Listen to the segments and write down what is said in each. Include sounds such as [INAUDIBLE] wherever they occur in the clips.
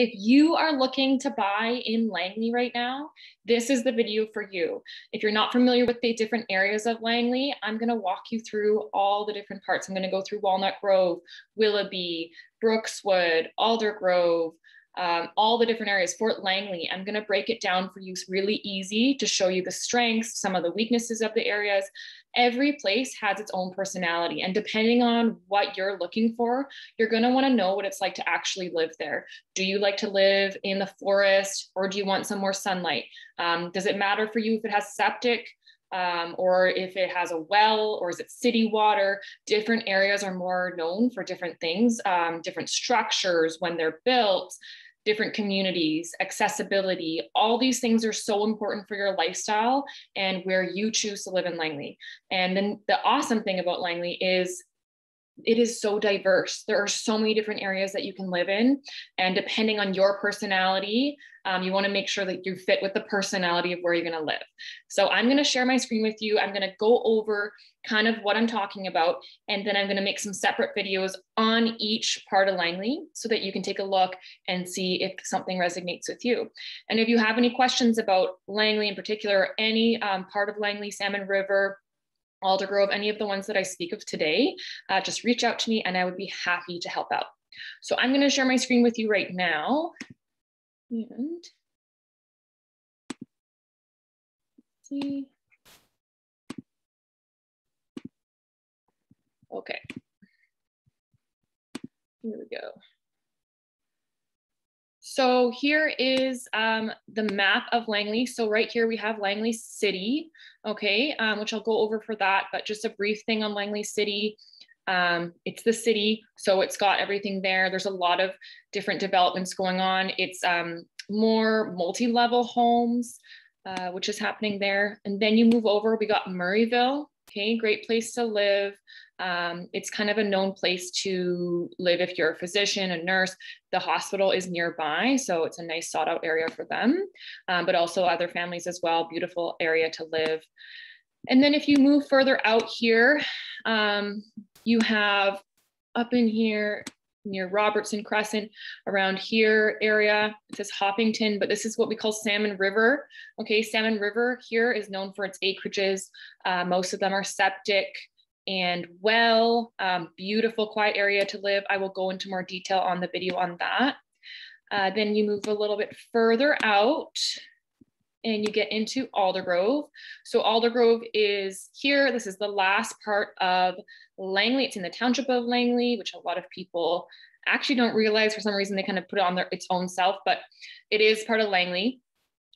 If you are looking to buy in Langley right now, this is the video for you. If you're not familiar with the different areas of Langley, I'm gonna walk you through all the different parts. I'm gonna go through Walnut Grove, Willoughby, Brookswood, Aldergrove, um, all the different areas, Fort Langley. I'm going to break it down for you really easy to show you the strengths, some of the weaknesses of the areas. Every place has its own personality. And depending on what you're looking for, you're going to want to know what it's like to actually live there. Do you like to live in the forest or do you want some more sunlight? Um, does it matter for you if it has septic? um, or if it has a well or is it city water different areas are more known for different things um, different structures when they're built different communities accessibility all these things are so important for your lifestyle and where you choose to live in langley. And then the awesome thing about langley is it is so diverse. There are so many different areas that you can live in. And depending on your personality, um, you want to make sure that you fit with the personality of where you're going to live. So I'm going to share my screen with you. I'm going to go over kind of what I'm talking about. And then I'm going to make some separate videos on each part of Langley so that you can take a look and see if something resonates with you. And if you have any questions about Langley in particular, or any um, part of Langley, Salmon River, Aldergrove, any of the ones that I speak of today, uh, just reach out to me and I would be happy to help out. So I'm going to share my screen with you right now. And see. Okay. Here we go. So here is um, the map of Langley. So right here we have Langley City, okay, um, which I'll go over for that, but just a brief thing on Langley City. Um, it's the city, so it's got everything there. There's a lot of different developments going on. It's um, more multi-level homes, uh, which is happening there. And then you move over, we got Murrayville, okay, great place to live. Um, it's kind of a known place to live if you're a physician, a nurse. The hospital is nearby, so it's a nice sought out area for them, um, but also other families as well. Beautiful area to live. And then if you move further out here, um, you have up in here near Robertson Crescent, around here area. It says Hopington, but this is what we call Salmon River. Okay, Salmon River here is known for its acreages. Uh, most of them are septic and well, um, beautiful, quiet area to live. I will go into more detail on the video on that. Uh, then you move a little bit further out and you get into Aldergrove. So Aldergrove is here. This is the last part of Langley. It's in the township of Langley, which a lot of people actually don't realize for some reason they kind of put it on their its own self, but it is part of Langley.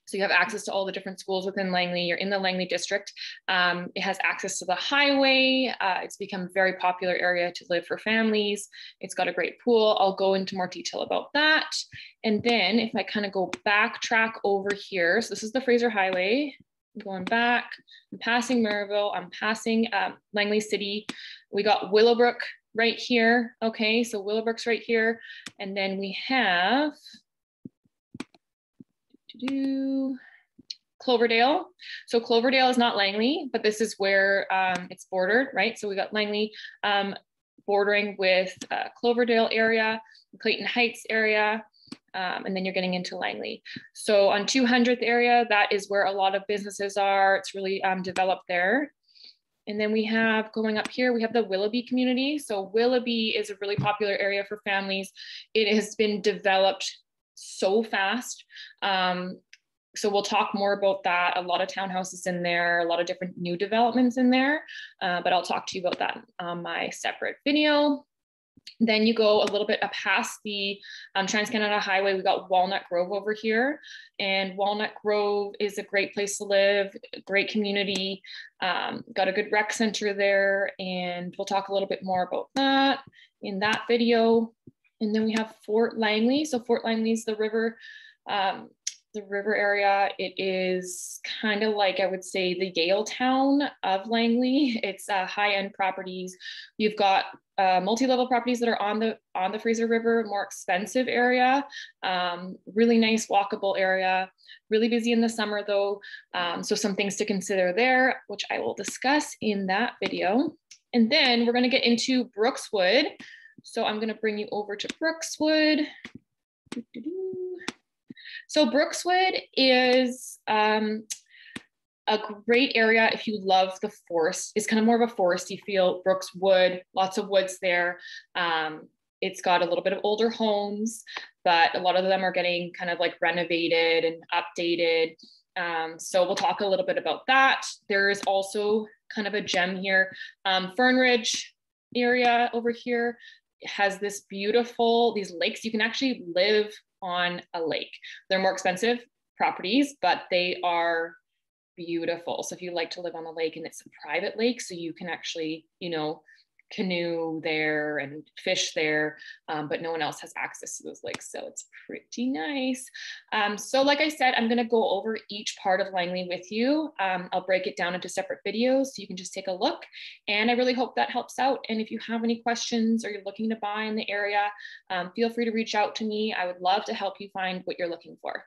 So you have access to all the different schools within Langley. You're in the Langley district. Um, it has access to the highway. Uh, it's become a very popular area to live for families. It's got a great pool. I'll go into more detail about that. And then if I kind of go backtrack over here, so this is the Fraser Highway. I'm going back, I'm passing Murrayville, I'm passing um, Langley City. We got Willowbrook right here. Okay, so Willowbrook's right here. And then we have do Cloverdale. So Cloverdale is not Langley, but this is where um, it's bordered, right? So we got Langley um, bordering with uh, Cloverdale area, Clayton Heights area, um, and then you're getting into Langley. So on 200th area, that is where a lot of businesses are. It's really um, developed there. And then we have going up here, we have the Willoughby community. So Willoughby is a really popular area for families. It has been developed so fast. Um, so we'll talk more about that. A lot of townhouses in there, a lot of different new developments in there, uh, but I'll talk to you about that on my separate video. Then you go a little bit up past the um, Trans-Canada Highway. We got Walnut Grove over here. And Walnut Grove is a great place to live, great community. Um, got a good rec center there. And we'll talk a little bit more about that in that video. And then we have Fort Langley. So Fort Langley is the river, um, the river area. It is kind of like I would say the Yaletown of Langley. [LAUGHS] It's uh, high-end properties. You've got uh, multi-level properties that are on the on the Fraser River, more expensive area. Um, really nice walkable area. Really busy in the summer though. Um, so some things to consider there, which I will discuss in that video. And then we're going to get into Brookswood. So I'm gonna bring you over to Brookswood. So Brookswood is um, a great area if you love the forest. It's kind of more of a foresty feel. Brookswood, lots of woods there. Um, it's got a little bit of older homes, but a lot of them are getting kind of like renovated and updated. Um, so we'll talk a little bit about that. There is also kind of a gem here. Um, Fern Ridge area over here has this beautiful, these lakes. You can actually live on a lake. They're more expensive properties, but they are beautiful. So if you like to live on the lake and it's a private lake, so you can actually, you know, canoe there and fish there, um, but no one else has access to those lakes. So it's pretty nice. Um, so like I said, I'm gonna go over each part of Langley with you. Um, I'll break it down into separate videos so you can just take a look. And I really hope that helps out. And if you have any questions or you're looking to buy in the area, um, feel free to reach out to me. I would love to help you find what you're looking for.